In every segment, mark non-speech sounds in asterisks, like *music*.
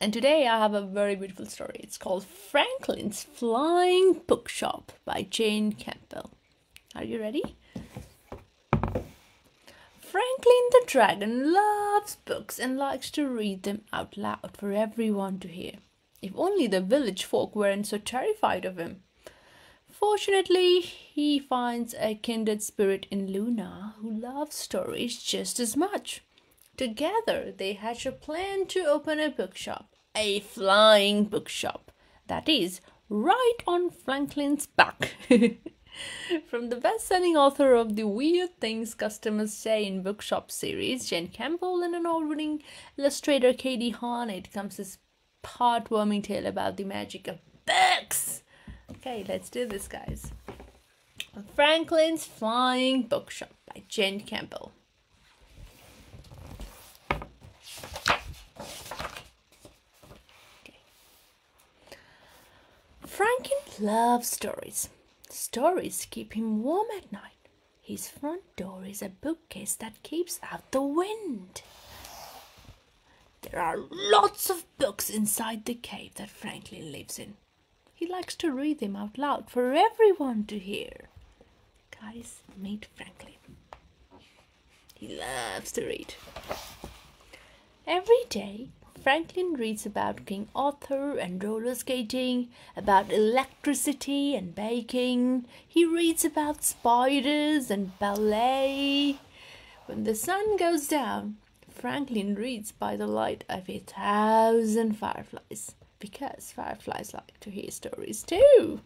and today I have a very beautiful story. It's called Franklin's Flying Bookshop by Jane Campbell. Are you ready? Franklin the Dragon loves books and likes to read them out loud for everyone to hear. If only the village folk weren't so terrified of him. Fortunately, he finds a kindred spirit in Luna who loves stories just as much. Together, they hatch a plan to open a bookshop, a flying bookshop. That is, right on Franklin's back. *laughs* From the best selling author of the Weird Things Customers Say in Bookshop series, Jen Campbell, and an award winning illustrator, Katie Harnett, comes this heartwarming tale about the magic of books. Okay, let's do this, guys. Franklin's Flying Bookshop by Jen Campbell. Franklin loves stories. Stories keep him warm at night. His front door is a bookcase that keeps out the wind. There are lots of books inside the cave that Franklin lives in. He likes to read them out loud for everyone to hear. Guys, meet Franklin. He loves to read. Every day, Franklin reads about King Arthur and roller skating, about electricity and baking. He reads about spiders and ballet. When the sun goes down, Franklin reads by the light of a thousand fireflies, because fireflies like to hear stories too.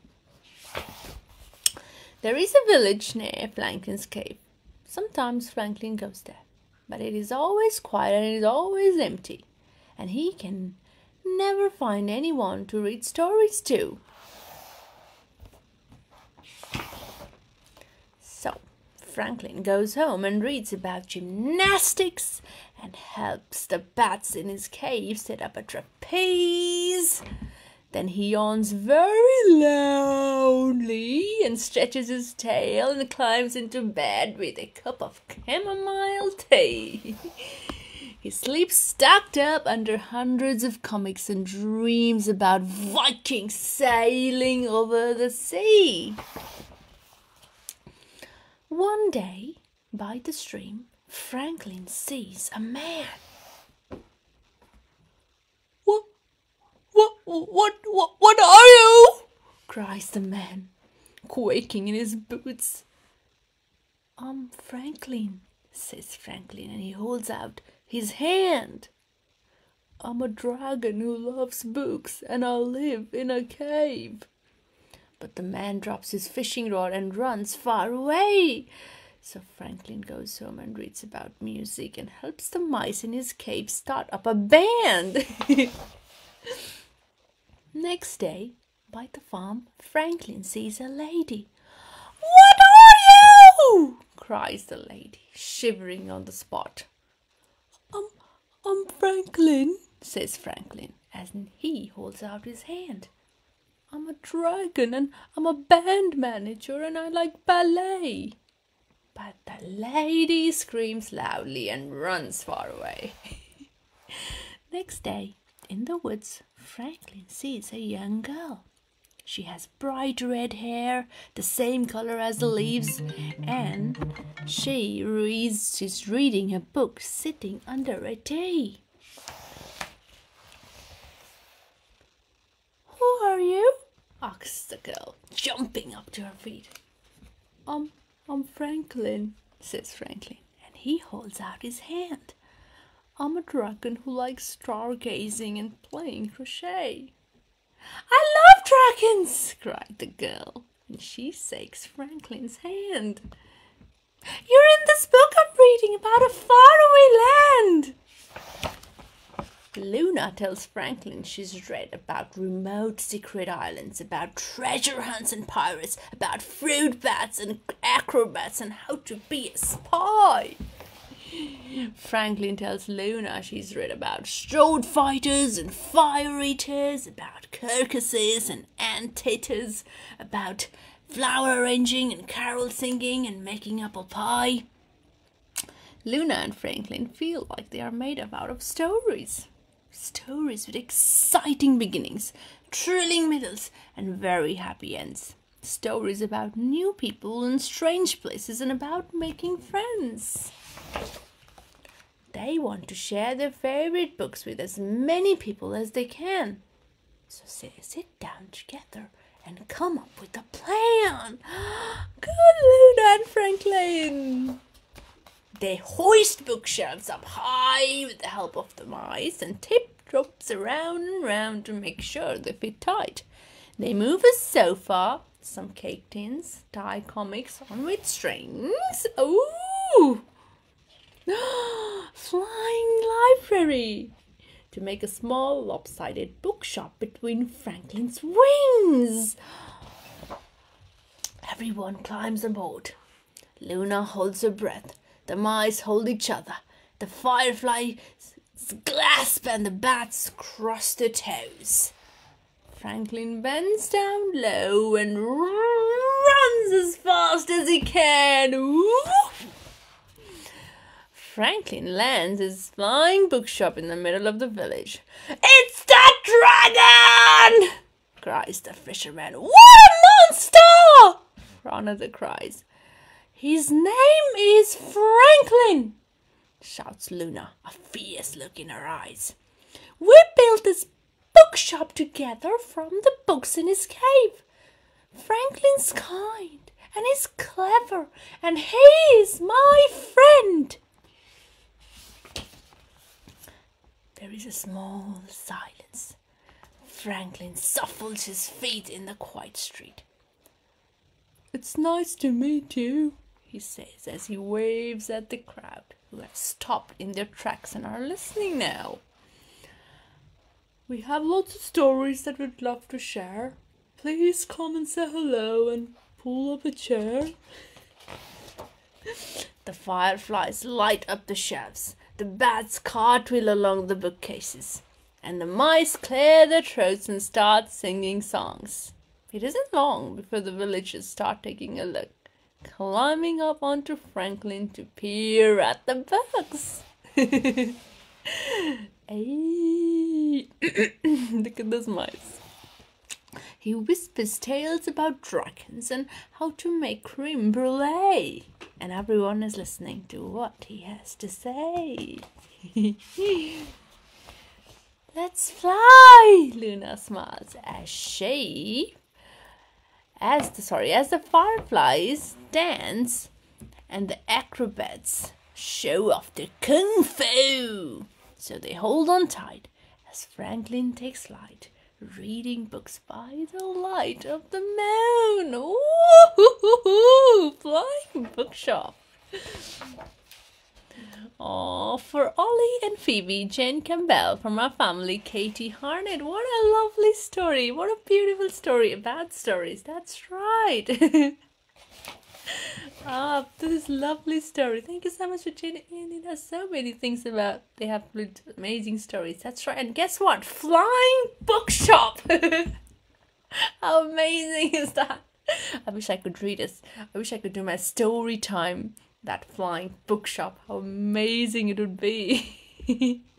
There is a village near Franklin's cave. Sometimes Franklin goes there, but it is always quiet and it is always empty and he can never find anyone to read stories to. So, Franklin goes home and reads about gymnastics and helps the bats in his cave set up a trapeze. Then he yawns very loudly and stretches his tail and climbs into bed with a cup of chamomile tea. *laughs* He sleeps stacked up under hundreds of comics and dreams about Vikings sailing over the sea. One day, by the stream, Franklin sees a man. What, what, what, what, what are you? cries the man, quaking in his boots. I'm Franklin, says Franklin, and he holds out his hand. I'm a dragon who loves books, and I live in a cave. But the man drops his fishing rod and runs far away. So Franklin goes home and reads about music and helps the mice in his cave start up a band. *laughs* Next day, by the farm, Franklin sees a lady. What are you? cries the lady, shivering on the spot. I'm, Franklin, says Franklin, as he holds out his hand. I'm a dragon and I'm a band manager and I like ballet. But the lady screams loudly and runs far away. *laughs* Next day, in the woods, Franklin sees a young girl. She has bright red hair, the same color as the leaves, and she reads, she's reading a book sitting under a tree. Who are you? asks the girl, jumping up to her feet. I'm, I'm Franklin, says Franklin, and he holds out his hand. I'm a dragon who likes stargazing and playing crochet. I love dragons, cried the girl, and she shakes Franklin's hand. You're in this book I'm reading about a faraway land. Luna tells Franklin she's read about remote secret islands, about treasure hunts and pirates, about fruit bats and acrobats, and how to be a spy. Franklin tells Luna she's read about sword fighters and fire eaters, about circuses and anteaters, about flower arranging and carol singing and making apple pie. Luna and Franklin feel like they are made up out of stories. Stories with exciting beginnings, thrilling middles, and very happy ends. Stories about new people and strange places and about making friends. They want to share their favorite books with as many people as they can. So say, sit down together and come up with a plan. *gasps* Good, Luna and Franklin. They hoist bookshelves up high with the help of the mice and tip drops around and round to make sure they fit tight. They move a sofa, some cake tins, tie comics on with strings. Ooh! *gasps* Flying library! To make a small lopsided bookshop between Franklin's wings. Everyone climbs aboard. Luna holds her breath the mice hold each other. The fireflies clasp and the bats cross their toes. Franklin bends down low and runs as fast as he can. Franklin lands his flying bookshop in the middle of the village. It's the dragon! cries the fisherman. What a monster! Another cries. His name is Franklin, shouts Luna, a fierce look in her eyes. We built this bookshop together from the books in his cave. Franklin's kind and he's clever and he's my friend. There is a small silence. Franklin shuffles his feet in the quiet street. It's nice to meet you, he says as he waves at the crowd who have stopped in their tracks and are listening now. We have lots of stories that we'd love to share. Please come and say hello and pull up a chair. the fireflies light up the shelves, the bats cartwheel along the bookcases, and the mice clear their throats and start singing songs. It isn't long before the villagers start taking a look climbing up onto Franklin to peer at the bugs. *laughs* hey, *coughs* look at those mice. He whispers tales about dragons and how to make crème brûlée, and everyone is listening to what he has to say. *laughs* Let's fly, Luna smiles as she as the sorry as the fireflies dance and the acrobats show off their kung fu. So they hold on tight as Franklin takes flight, reading books by the light of the moon. Ooh, flying bookshop. Oh, for Ollie and Phoebe, Jane Campbell, from our family, Katie Harnett. What a lovely story. What a beautiful story about stories. That's right. *laughs* ah, this lovely story. Thank you so much for tuning in. has so many things about they have amazing stories. That's right. And guess what? Flying bookshop. *laughs* How amazing is that? I wish I could read this. I wish I could do my story time that flying bookshop. How amazing it would be! *laughs*